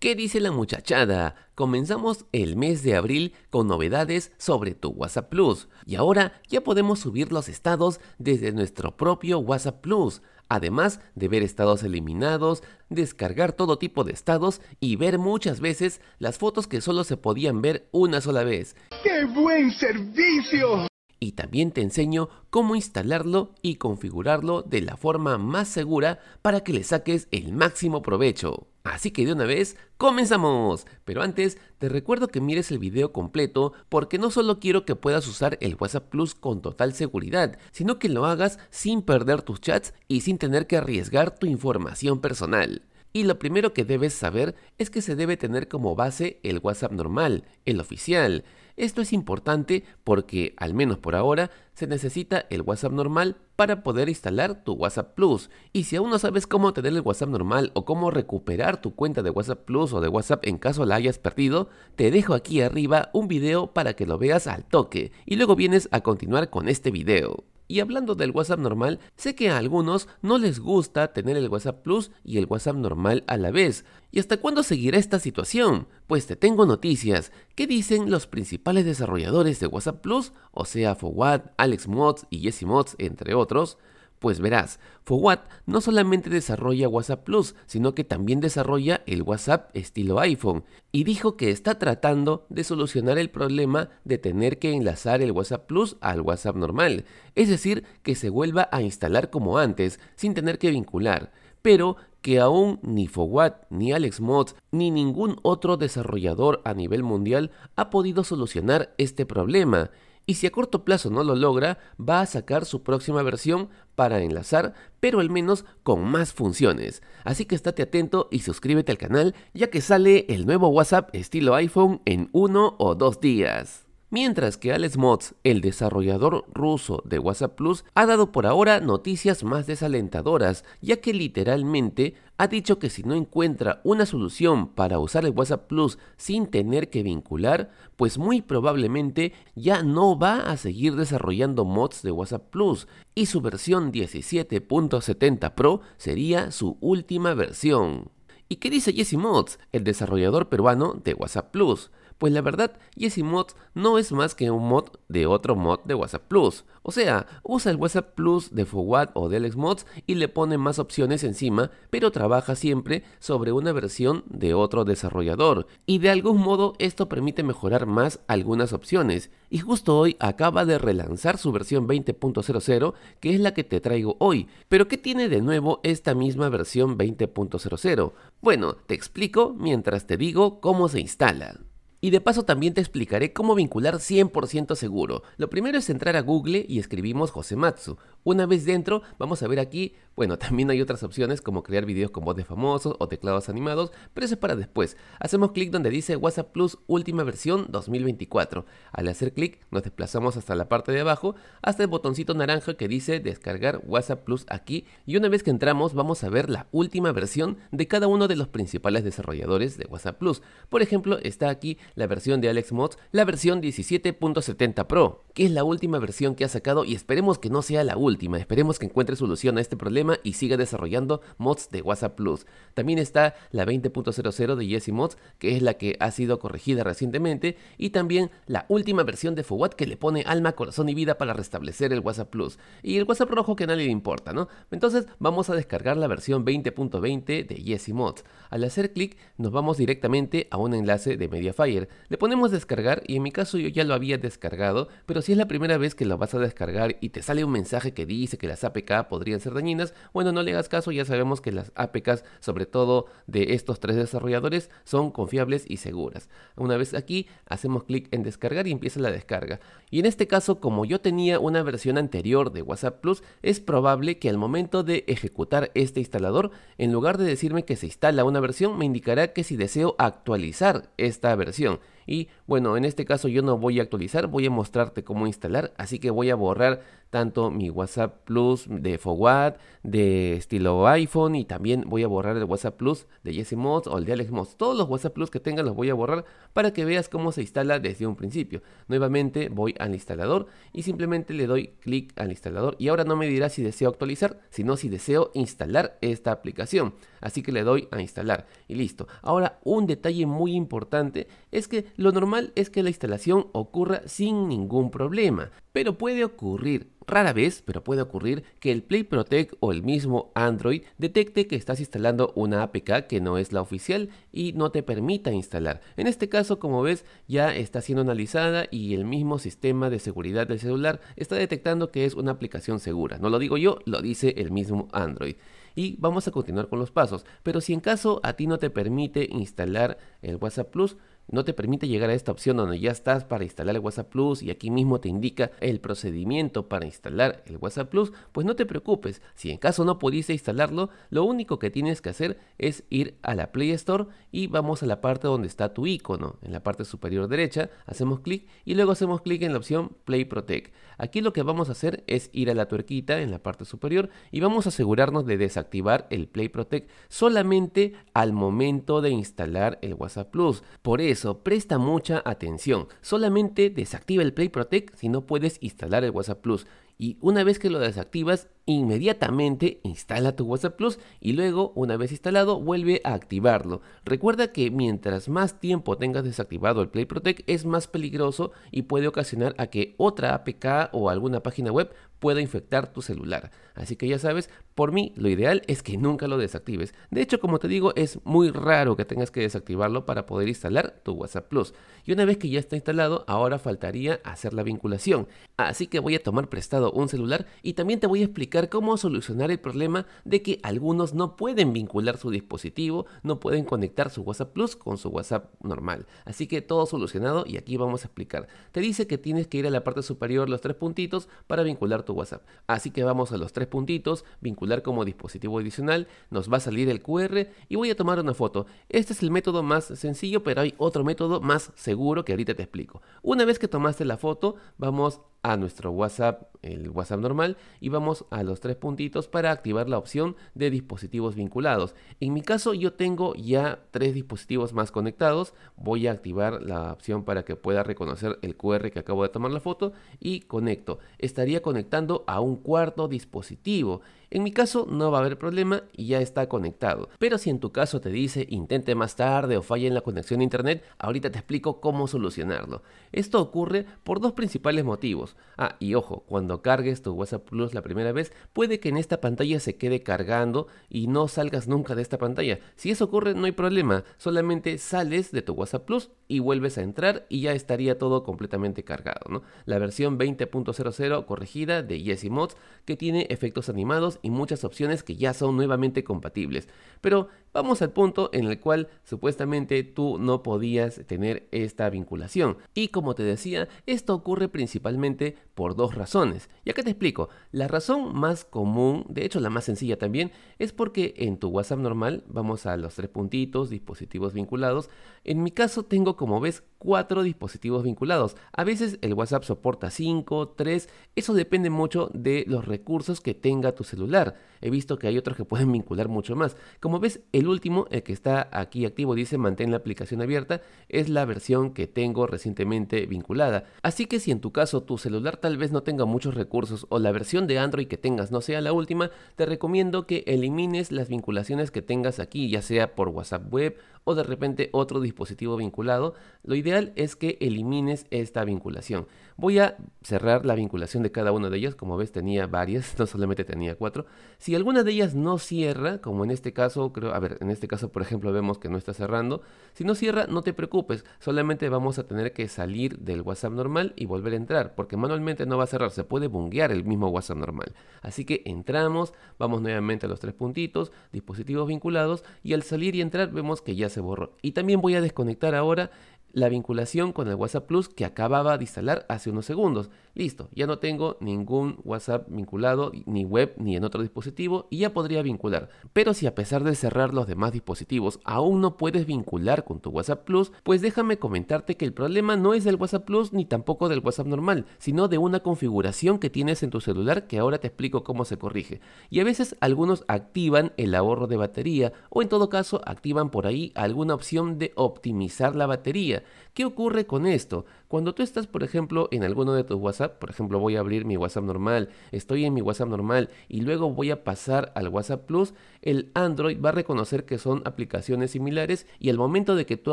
¿Qué dice la muchachada? Comenzamos el mes de abril con novedades sobre tu WhatsApp Plus y ahora ya podemos subir los estados desde nuestro propio WhatsApp Plus, además de ver estados eliminados, descargar todo tipo de estados y ver muchas veces las fotos que solo se podían ver una sola vez. ¡Qué buen servicio! Y también te enseño cómo instalarlo y configurarlo de la forma más segura para que le saques el máximo provecho. Así que de una vez, comenzamos. Pero antes, te recuerdo que mires el video completo porque no solo quiero que puedas usar el WhatsApp Plus con total seguridad, sino que lo hagas sin perder tus chats y sin tener que arriesgar tu información personal. Y lo primero que debes saber es que se debe tener como base el WhatsApp normal, el oficial. Esto es importante porque, al menos por ahora, se necesita el WhatsApp normal para poder instalar tu WhatsApp Plus. Y si aún no sabes cómo tener el WhatsApp normal o cómo recuperar tu cuenta de WhatsApp Plus o de WhatsApp en caso la hayas perdido, te dejo aquí arriba un video para que lo veas al toque y luego vienes a continuar con este video. Y hablando del WhatsApp normal, sé que a algunos no les gusta tener el WhatsApp Plus y el WhatsApp normal a la vez. ¿Y hasta cuándo seguirá esta situación? Pues te tengo noticias. ¿Qué dicen los principales desarrolladores de WhatsApp Plus? O sea, Fowad, Alex Mods y Jesse Mods, entre otros. Pues verás, Fowat no solamente desarrolla WhatsApp Plus, sino que también desarrolla el WhatsApp estilo iPhone y dijo que está tratando de solucionar el problema de tener que enlazar el WhatsApp Plus al WhatsApp normal, es decir, que se vuelva a instalar como antes, sin tener que vincular, pero que aún ni Fowat, ni Alex Mods, ni ningún otro desarrollador a nivel mundial ha podido solucionar este problema y si a corto plazo no lo logra, va a sacar su próxima versión para enlazar, pero al menos con más funciones. Así que estate atento y suscríbete al canal ya que sale el nuevo WhatsApp estilo iPhone en uno o dos días. Mientras que Alex Mods, el desarrollador ruso de WhatsApp Plus, ha dado por ahora noticias más desalentadoras, ya que literalmente ha dicho que si no encuentra una solución para usar el WhatsApp Plus sin tener que vincular, pues muy probablemente ya no va a seguir desarrollando mods de WhatsApp Plus y su versión 17.70 Pro sería su última versión. ¿Y qué dice Jesse Mods, el desarrollador peruano de WhatsApp Plus? Pues la verdad, Jesse Mods no es más que un mod de otro mod de WhatsApp Plus. O sea, usa el WhatsApp Plus de Fowad o de Mods y le pone más opciones encima, pero trabaja siempre sobre una versión de otro desarrollador. Y de algún modo esto permite mejorar más algunas opciones. Y justo hoy acaba de relanzar su versión 20.00, que es la que te traigo hoy. Pero ¿qué tiene de nuevo esta misma versión 20.00? Bueno, te explico mientras te digo cómo se instala. Y de paso también te explicaré cómo vincular 100% seguro. Lo primero es entrar a Google y escribimos Josematsu. Una vez dentro, vamos a ver aquí, bueno, también hay otras opciones como crear videos con voz de famosos o teclados animados, pero eso es para después. Hacemos clic donde dice WhatsApp Plus última versión 2024. Al hacer clic, nos desplazamos hasta la parte de abajo, hasta el botoncito naranja que dice descargar WhatsApp Plus aquí. Y una vez que entramos, vamos a ver la última versión de cada uno de los principales desarrolladores de WhatsApp Plus. Por ejemplo, está aquí la versión de Alex Mods, la versión 17.70 Pro, que es la última versión que ha sacado y esperemos que no sea la última, esperemos que encuentre solución a este problema y siga desarrollando mods de WhatsApp Plus. También está la 20.00 de Jesse Mods, que es la que ha sido corregida recientemente, y también la última versión de Fowat que le pone alma, corazón y vida para restablecer el WhatsApp Plus. Y el WhatsApp rojo que a nadie le importa, ¿no? Entonces vamos a descargar la versión 20.20 de Jesse Mods. Al hacer clic nos vamos directamente a un enlace de Mediafire le ponemos descargar y en mi caso yo ya lo había descargado, pero si es la primera vez que lo vas a descargar y te sale un mensaje que dice que las APK podrían ser dañinas, bueno, no le hagas caso, ya sabemos que las APKs, sobre todo de estos tres desarrolladores, son confiables y seguras. Una vez aquí, hacemos clic en descargar y empieza la descarga. Y en este caso, como yo tenía una versión anterior de WhatsApp Plus, es probable que al momento de ejecutar este instalador, en lugar de decirme que se instala una versión, me indicará que si deseo actualizar esta versión Y bueno, en este caso yo no voy a actualizar, voy a mostrarte cómo instalar, así que voy a borrar tanto mi WhatsApp Plus de Fogwat, de estilo iPhone y también voy a borrar el WhatsApp Plus de Jesse Mods o el de Alex Mods. Todos los WhatsApp Plus que tengan los voy a borrar para que veas cómo se instala desde un principio. Nuevamente voy al instalador y simplemente le doy clic al instalador y ahora no me dirá si deseo actualizar, sino si deseo instalar esta aplicación. Así que le doy a instalar y listo. Ahora un detalle muy importante es que lo normal es que la instalación ocurra sin ningún problema, pero puede ocurrir Rara vez, pero puede ocurrir que el Play Protect o el mismo Android detecte que estás instalando una APK que no es la oficial y no te permita instalar. En este caso, como ves, ya está siendo analizada y el mismo sistema de seguridad del celular está detectando que es una aplicación segura. No lo digo yo, lo dice el mismo Android y vamos a continuar con los pasos. Pero si en caso a ti no te permite instalar el WhatsApp Plus, no te permite llegar a esta opción donde ya estás para instalar el WhatsApp Plus y aquí mismo te indica el procedimiento para instalar el WhatsApp Plus, pues no te preocupes, si en caso no pudiste instalarlo, lo único que tienes que hacer es ir a la Play Store y vamos a la parte donde está tu icono, en la parte superior derecha, hacemos clic y luego hacemos clic en la opción Play Protect. Aquí lo que vamos a hacer es ir a la tuerquita en la parte superior y vamos a asegurarnos de desactivar el Play Protect solamente al momento de instalar el WhatsApp Plus. Por eso presta mucha atención. Solamente desactiva el Play Protect si no puedes instalar el WhatsApp Plus. Y una vez que lo desactivas, inmediatamente instala tu WhatsApp Plus y luego, una vez instalado, vuelve a activarlo. Recuerda que mientras más tiempo tengas desactivado el Play Protect, es más peligroso y puede ocasionar a que otra APK o alguna página web pueda infectar tu celular. Así que ya sabes, por mí lo ideal es que nunca lo desactives. De hecho, como te digo, es muy raro que tengas que desactivarlo para poder instalar tu WhatsApp Plus. Y una vez que ya está instalado, ahora faltaría hacer la vinculación. Así que voy a tomar prestado un celular y también te voy a explicar cómo solucionar el problema de que algunos no pueden vincular su dispositivo, no pueden conectar su WhatsApp Plus con su WhatsApp normal. Así que todo solucionado y aquí vamos a explicar. Te dice que tienes que ir a la parte superior los tres puntitos para vincular tu WhatsApp. Así que vamos a los tres puntitos, vincular como dispositivo adicional, nos va a salir el QR y voy a tomar una foto. Este es el método más sencillo, pero hay otro método más seguro que ahorita te explico. Una vez que tomaste la foto, vamos a nuestro WhatsApp, el WhatsApp normal, y vamos a los tres puntitos para activar la opción de dispositivos vinculados. En mi caso yo tengo ya tres dispositivos más conectados, voy a activar la opción para que pueda reconocer el QR que acabo de tomar la foto y conecto. Estaría conectando a un cuarto dispositivo en mi caso no va a haber problema y ya está conectado. Pero si en tu caso te dice intente más tarde o falla en la conexión a internet, ahorita te explico cómo solucionarlo. Esto ocurre por dos principales motivos. Ah, y ojo, cuando cargues tu WhatsApp Plus la primera vez, puede que en esta pantalla se quede cargando y no salgas nunca de esta pantalla. Si eso ocurre, no hay problema, solamente sales de tu WhatsApp Plus y vuelves a entrar y ya estaría todo completamente cargado. La versión 20.00 corregida de Yesi Mods que tiene efectos animados y muchas opciones que ya son nuevamente compatibles. Pero vamos al punto en el cual supuestamente tú no podías tener esta vinculación. Y como te decía, esto ocurre principalmente por dos razones. Y acá te explico. La razón más común, de hecho la más sencilla también, es porque en tu WhatsApp normal, vamos a los tres puntitos, dispositivos vinculados. En mi caso tengo, como ves, cuatro dispositivos vinculados. A veces el WhatsApp soporta 5, 3, eso depende mucho de los recursos que tenga tu celular. He visto que hay otros que pueden vincular mucho más. Como ves, el último, el que está aquí activo, dice mantén la aplicación abierta, es la versión que tengo recientemente vinculada. Así que si en tu caso tu celular tal vez no tenga muchos recursos o la versión de Android que tengas no sea la última, te recomiendo que elimines las vinculaciones que tengas aquí, ya sea por WhatsApp web o de repente otro dispositivo vinculado, lo ideal es que elimines esta vinculación. Voy a cerrar la vinculación de cada una de ellas, como ves tenía varias, no solamente tenía cuatro. Si alguna de ellas no cierra, como en este caso, creo, a ver, en este caso por ejemplo vemos que no está cerrando, si no cierra no te preocupes, solamente vamos a tener que salir del WhatsApp normal y volver a entrar, porque manualmente no va a cerrar, se puede bunguear el mismo WhatsApp normal. Así que entramos, vamos nuevamente a los tres puntitos, dispositivos vinculados y al salir y entrar vemos que ya se borró. Y también voy a desconectar ahora la vinculación con el WhatsApp Plus que acababa de instalar hace unos segundos. Listo, ya no tengo ningún WhatsApp vinculado, ni web, ni en otro dispositivo, y ya podría vincular. Pero si a pesar de cerrar los demás dispositivos aún no puedes vincular con tu WhatsApp Plus, pues déjame comentarte que el problema no es del WhatsApp Plus ni tampoco del WhatsApp normal, sino de una configuración que tienes en tu celular que ahora te explico cómo se corrige. Y a veces algunos activan el ahorro de batería o en todo caso activan por ahí alguna opción de optimizar la batería. ¿Qué ocurre con esto? Cuando tú estás, por ejemplo, en alguno de tus WhatsApp, por ejemplo, voy a abrir mi WhatsApp normal, estoy en mi WhatsApp normal y luego voy a pasar al WhatsApp Plus, el Android va a reconocer que son aplicaciones similares y al momento de que tú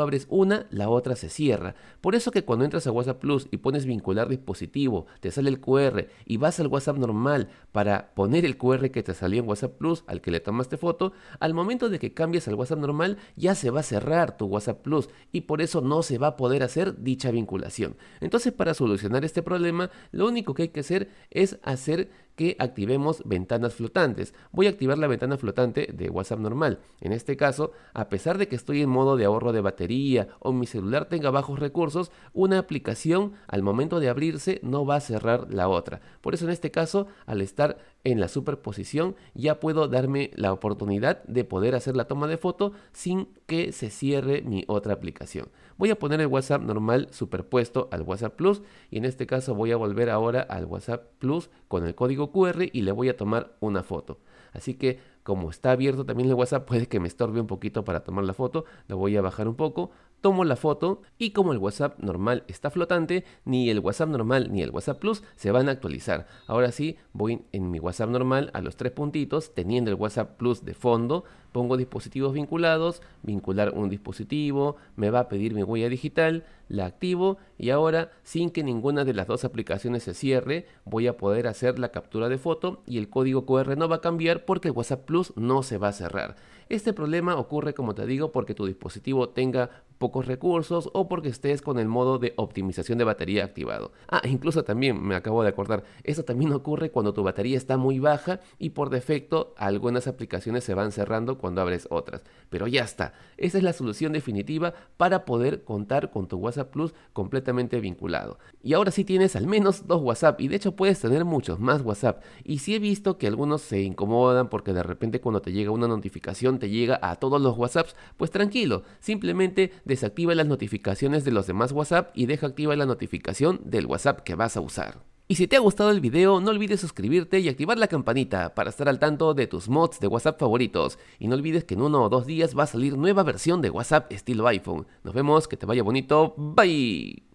abres una, la otra se cierra. Por eso que cuando entras a WhatsApp Plus y pones vincular dispositivo, te sale el QR y vas al WhatsApp normal para poner el QR que te salió en WhatsApp Plus al que le tomaste foto, al momento de que cambies al WhatsApp normal ya se va a cerrar tu WhatsApp Plus y por eso no se va a poder hacer dicha vinculación. Entonces para solucionar este problema, lo único que hay que hacer es hacer que activemos ventanas flotantes. Voy a activar la ventana flotante de WhatsApp normal. En este caso, a pesar de que estoy en modo de ahorro de batería o mi celular tenga bajos recursos, una aplicación al momento de abrirse no va a cerrar la otra. Por eso en este caso, al estar en la superposición, ya puedo darme la oportunidad de poder hacer la toma de foto sin que se cierre mi otra aplicación. Voy a poner el WhatsApp normal superpuesto al WhatsApp Plus y en este caso voy a volver ahora al WhatsApp Plus con el código QR y le voy a tomar una foto. Así que como está abierto también el WhatsApp, puede que me estorbe un poquito para tomar la foto. Lo voy a bajar un poco, tomo la foto y como el WhatsApp normal está flotante, ni el WhatsApp normal ni el WhatsApp Plus se van a actualizar. Ahora sí, voy en mi WhatsApp normal a los tres puntitos, teniendo el WhatsApp Plus de fondo, pongo dispositivos vinculados, vincular un dispositivo, me va a pedir mi huella digital, la activo y ahora sin que ninguna de las dos aplicaciones se cierre, voy a poder hacer la captura de foto y el código QR no va a cambiar porque el WhatsApp Plus no se va a cerrar. Este problema ocurre, como te digo, porque tu dispositivo tenga pocos recursos o porque estés con el modo de optimización de batería activado. Ah, incluso también me acabo de acordar, esto también ocurre cuando tu batería está muy baja y por defecto algunas aplicaciones se van cerrando cuando abres otras. Pero ya está, esa es la solución definitiva para poder contar con tu WhatsApp Plus completamente vinculado. Y ahora sí tienes al menos dos WhatsApp y de hecho puedes tener muchos más WhatsApp. Y si he visto que algunos se incomodan porque de repente cuando te llega una notificación te llega a todos los WhatsApps, pues tranquilo, simplemente desactiva las notificaciones de los demás WhatsApp y deja activa la notificación del WhatsApp que vas a usar. Y si te ha gustado el video, no olvides suscribirte y activar la campanita para estar al tanto de tus mods de WhatsApp favoritos. Y no olvides que en uno o dos días va a salir nueva versión de WhatsApp estilo iPhone. Nos vemos, que te vaya bonito, bye.